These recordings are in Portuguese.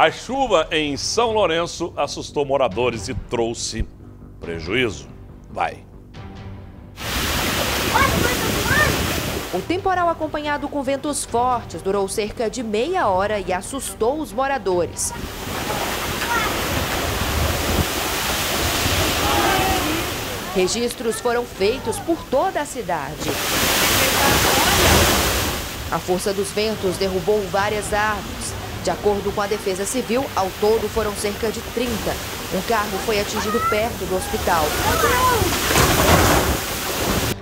A chuva em São Lourenço assustou moradores e trouxe prejuízo. Vai. O temporal acompanhado com ventos fortes durou cerca de meia hora e assustou os moradores. Registros foram feitos por toda a cidade. A força dos ventos derrubou várias árvores. De acordo com a Defesa Civil, ao todo foram cerca de 30. Um carro foi atingido perto do hospital.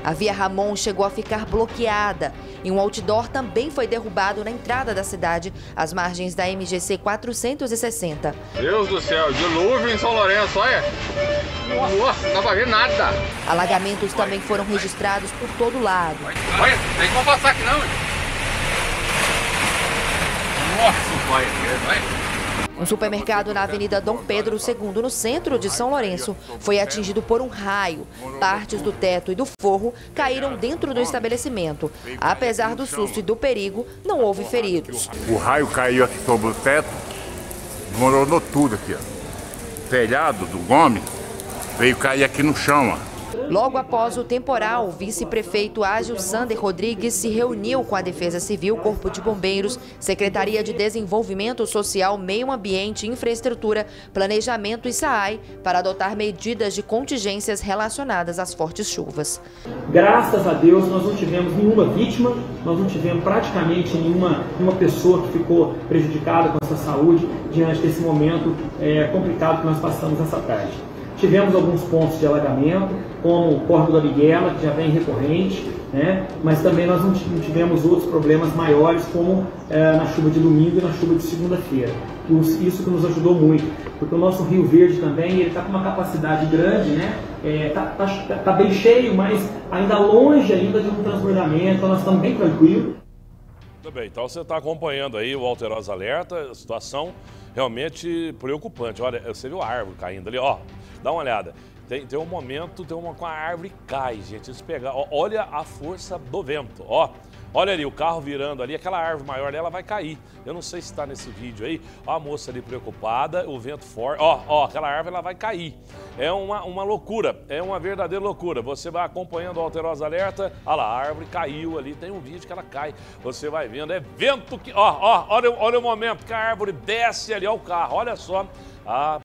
A Via Ramon chegou a ficar bloqueada e um outdoor também foi derrubado na entrada da cidade, às margens da MGC 460. Deus do céu, dilúvio em São Lourenço, olha! Nossa, não dá pra ver nada! Alagamentos também foram registrados por todo lado. Olha, tem como passar aqui não, Nossa, vai, vai! Um supermercado na Avenida Dom Pedro II, no centro de São Lourenço, foi atingido por um raio. Partes do teto e do forro caíram dentro do estabelecimento. Apesar do susto e do perigo, não houve feridos. O raio caiu aqui sobre o teto, desmoronou tudo aqui. Ó. O telhado do Gomes veio cair aqui no chão. Ó. Logo após o temporal, o vice-prefeito Ágil Sander Rodrigues se reuniu com a Defesa Civil, Corpo de Bombeiros, Secretaria de Desenvolvimento Social, Meio Ambiente, Infraestrutura, Planejamento e SAAI para adotar medidas de contingências relacionadas às fortes chuvas. Graças a Deus nós não tivemos nenhuma vítima, nós não tivemos praticamente nenhuma, nenhuma pessoa que ficou prejudicada com a sua saúde diante desse momento é, complicado que nós passamos essa tarde. Tivemos alguns pontos de alagamento, como o Córrego da Miguela, que já vem recorrente, né? mas também nós não tivemos outros problemas maiores, como é, na chuva de domingo e na chuva de segunda-feira. Isso que nos ajudou muito, porque o nosso Rio Verde também está com uma capacidade grande, né? Está é, tá, tá bem cheio, mas ainda longe ainda de um transbordamento, então nós estamos bem tranquilos. Muito bem, então você está acompanhando aí o Alterosa Alerta, situação realmente preocupante. Olha, você viu a árvore caindo ali, ó. Dá uma olhada. Tem, tem um momento, tem uma com a árvore cai, gente. Eles pegar, olha a força do vento, ó. Olha ali, o carro virando ali, aquela árvore maior dela vai cair. Eu não sei se está nesse vídeo aí. Ó, a moça ali preocupada, o vento forte. Ó, ó, aquela árvore ela vai cair. É uma, uma loucura, é uma verdadeira loucura. Você vai acompanhando o Alterosa Alerta, olha lá, a árvore caiu ali, tem um vídeo que ela cai. Você vai vendo, é vento que. Ó, ó, olha, olha o momento que a árvore desce ali, ó, o carro, olha só. A